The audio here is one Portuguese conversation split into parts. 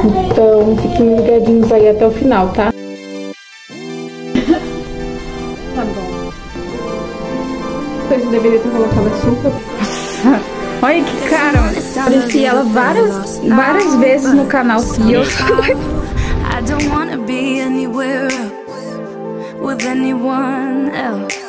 Então, fiquem ligadinhos aí até o final, tá? tá bom. Vocês deveriam ter colocado açúcar. Olha que cara, apareci ela várias, várias vezes no canal e eu I don't wanna be anywhere with anyone else.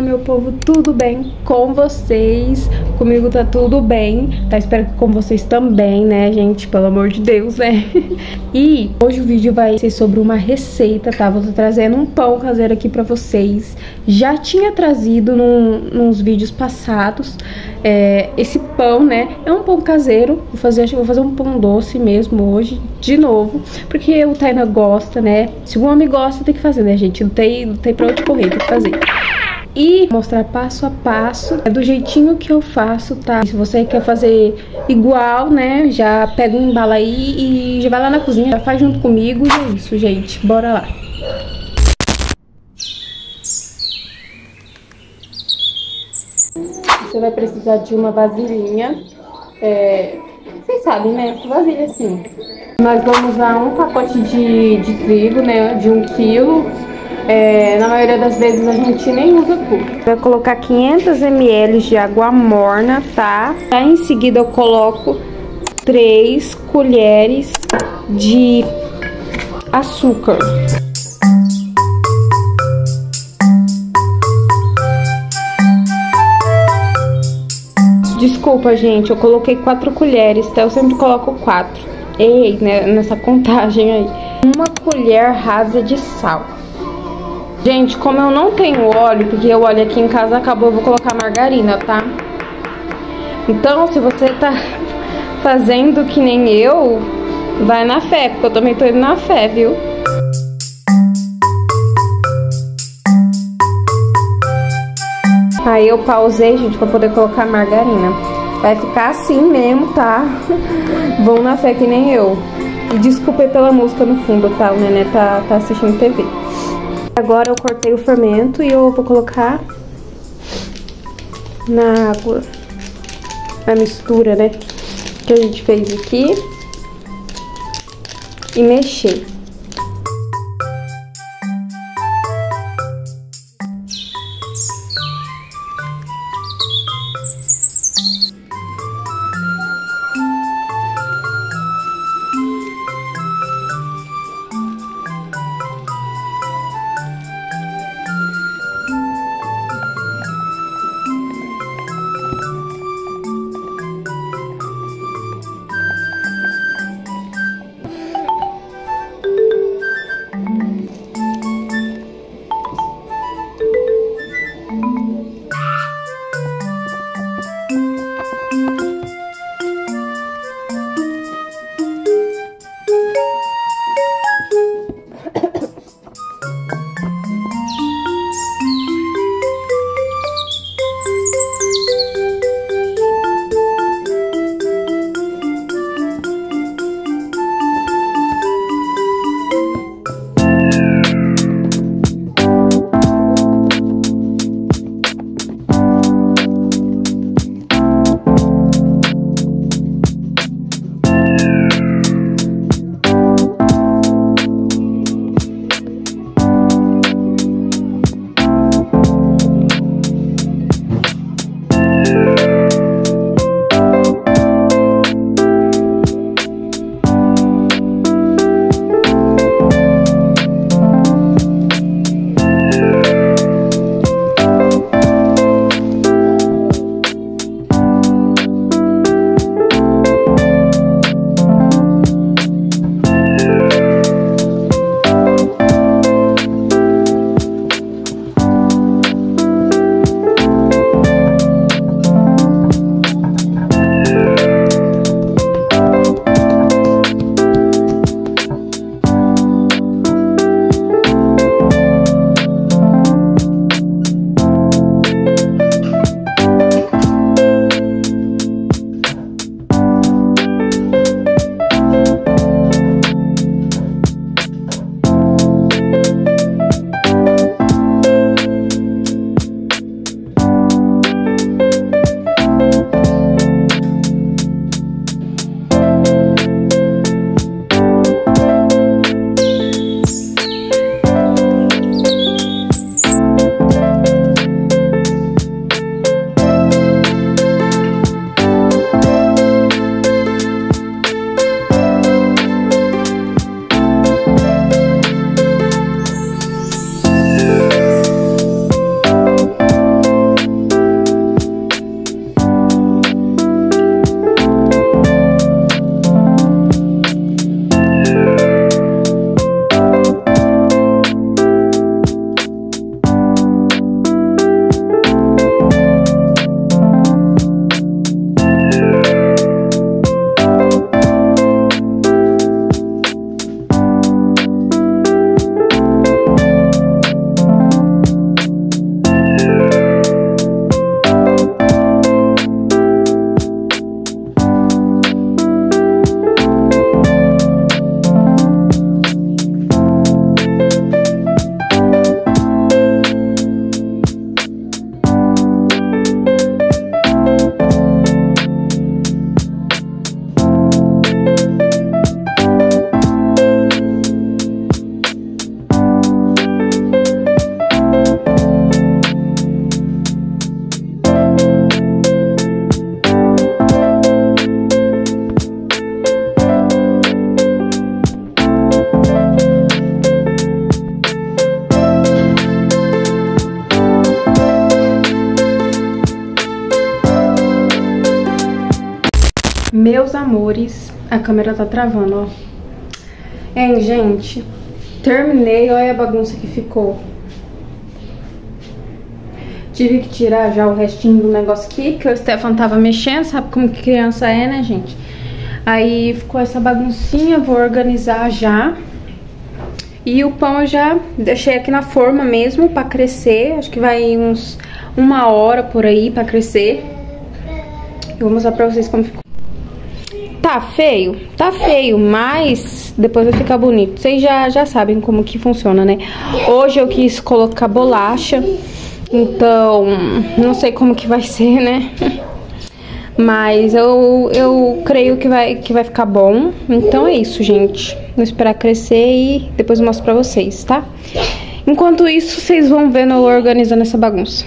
Meu povo, tudo bem com vocês? Comigo tá tudo bem, tá? Espero que com vocês também, né, gente? Pelo amor de Deus, né? e hoje o vídeo vai ser sobre uma receita, tá? Vou trazendo um pão caseiro aqui pra vocês. Já tinha trazido num, nos vídeos passados é, esse pão, né? É um pão caseiro, vou fazer, acho que vou fazer um pão doce mesmo hoje, de novo, porque o Taina gosta, né? Se o homem gosta, tem que fazer, né, gente? Não tem, não tem pra onde correr, tem que fazer e mostrar passo a passo é do jeitinho que eu faço, tá? Se você quer fazer igual, né, já pega um embalo aí e já vai lá na cozinha, já faz junto comigo e é isso, gente. Bora lá. Você vai precisar de uma vasilhinha, é, vocês sabem, né, vasilha assim. Nós vamos usar um pacote de, de trigo, né, de um quilo, é, na maioria das vezes a gente nem usa tudo. Vai colocar 500 ml de água morna, tá? Aí em seguida eu coloco 3 colheres de açúcar. Desculpa, gente, eu coloquei 4 colheres, tá? Eu sempre coloco 4. Ei, né, nessa contagem aí. Uma colher rasa de sal. Gente, como eu não tenho óleo, porque o óleo aqui em casa acabou, eu vou colocar margarina, tá? Então, se você tá fazendo que nem eu, vai na fé, porque eu também tô indo na fé, viu? Aí eu pausei, gente, pra poder colocar margarina. Vai ficar assim mesmo, tá? Vão na fé que nem eu. E desculpe pela música no fundo, tá? O neném tá, tá assistindo TV. Agora eu cortei o fermento e eu vou colocar na água, na mistura, né, que a gente fez aqui e mexer. Meus amores, a câmera tá travando, ó. Hein, gente, terminei, olha a bagunça que ficou. Tive que tirar já o restinho do negócio aqui, que o Stefan tava mexendo, sabe como criança é, né, gente? Aí ficou essa baguncinha, vou organizar já. E o pão eu já deixei aqui na forma mesmo pra crescer, acho que vai uns uma hora por aí pra crescer. Eu vou mostrar pra vocês como ficou. Tá feio? Tá feio, mas depois vai ficar bonito. Vocês já, já sabem como que funciona, né? Hoje eu quis colocar bolacha, então não sei como que vai ser, né? Mas eu, eu creio que vai, que vai ficar bom. Então é isso, gente. Vou esperar crescer e depois eu mostro pra vocês, tá? Enquanto isso, vocês vão vendo eu organizando essa bagunça.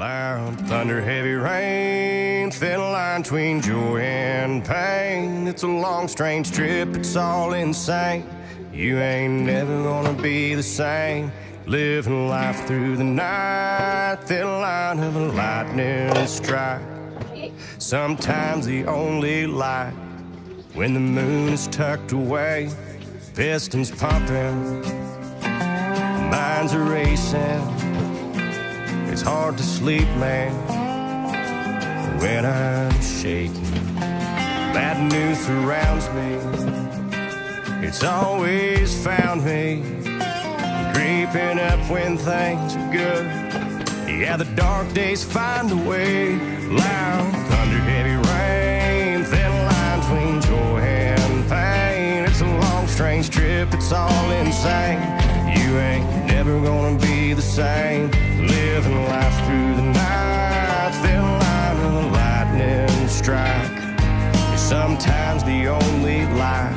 Loud thunder, heavy rain, thin line between joy and pain. It's a long, strange trip, it's all insane. You ain't never gonna be the same. Living life through the night, thin line of a lightning strike. Sometimes the only light when the moon is tucked away, pistons pumping, minds are racing. It's hard to sleep, man, when I'm shaking. Bad news surrounds me. It's always found me creeping up when things are good. Yeah, the dark days find a way. Loud thunder, heavy rain, thin line between joy and pain. It's a long, strange trip, it's all insane. You ain't never gonna be the same. Living life through the night, thin line of the lightning strike. Sometimes the only light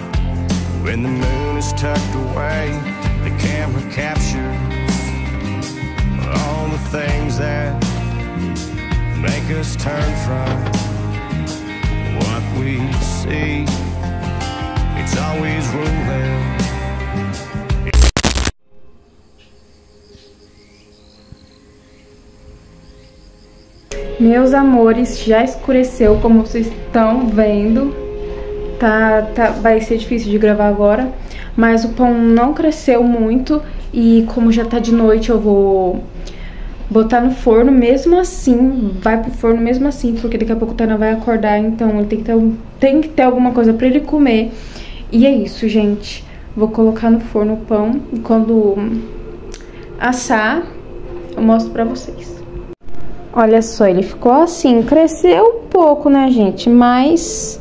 when the moon is tucked away. The camera captures all the things that make us turn from what we see. It's always ruling. Meus amores, já escureceu, como vocês estão vendo. Tá, tá, vai ser difícil de gravar agora, mas o pão não cresceu muito e como já tá de noite, eu vou botar no forno mesmo assim, vai pro forno mesmo assim, porque daqui a pouco o Tana vai acordar, então ele tem que ter, tem que ter alguma coisa pra ele comer. E é isso, gente. Vou colocar no forno o pão e quando assar, eu mostro pra vocês. Olha só, ele ficou assim, cresceu um pouco, né, gente? Mas...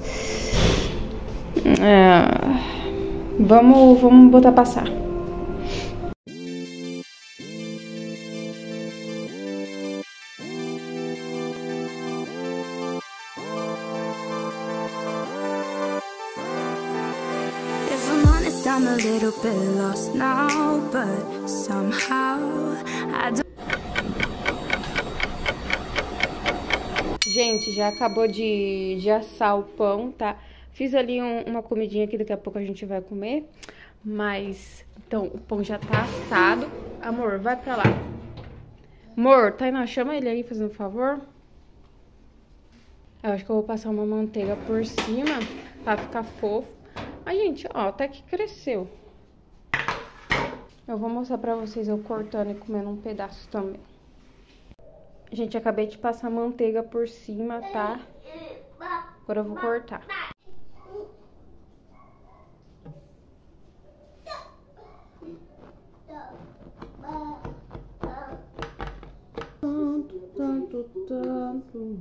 É, vamos, vamos botar passar. I'm don't. Gente, já acabou de, de assar o pão, tá? Fiz ali um, uma comidinha que daqui a pouco a gente vai comer. Mas, então, o pão já tá assado. Amor, vai pra lá. Amor, Tainá, chama ele aí, fazendo um favor. Eu acho que eu vou passar uma manteiga por cima pra ficar fofo. Ai, gente, ó, até que cresceu. Eu vou mostrar pra vocês eu cortando e comendo um pedaço também. Gente, acabei de passar manteiga por cima, tá? Agora eu vou cortar. Tanto, tanto, tanto.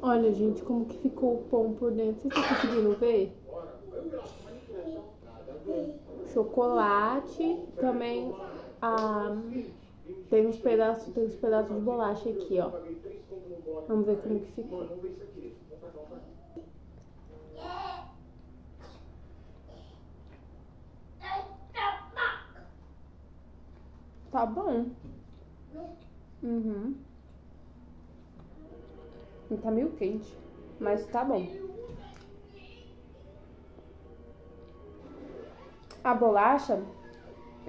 Olha, gente, como que ficou o pão por dentro. Vocês estão conseguindo ver? chocolate, também ah, tem uns pedaços, tem uns pedaços de bolacha aqui, ó. Vamos ver como que ficou. Tá bom. Uhum. Tá meio quente, mas tá bom. A bolacha,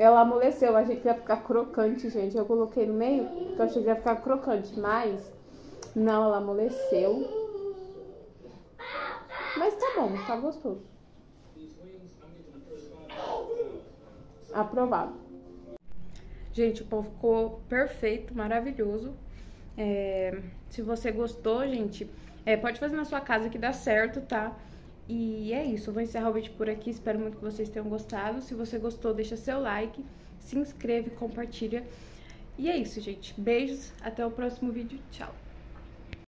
ela amoleceu. Eu achei que ia ficar crocante, gente. Eu coloquei no meio, porque eu achei que ia ficar crocante. Mas, não, ela amoleceu. bom, tá gostoso. Aprovado. Gente, o pão ficou perfeito, maravilhoso. É, se você gostou, gente, é, pode fazer na sua casa que dá certo, tá? E é isso, eu vou encerrar o vídeo por aqui, espero muito que vocês tenham gostado. Se você gostou, deixa seu like, se inscreve, compartilha. E é isso, gente. Beijos, até o próximo vídeo. Tchau!